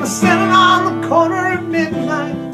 was standing on the corner at midnight.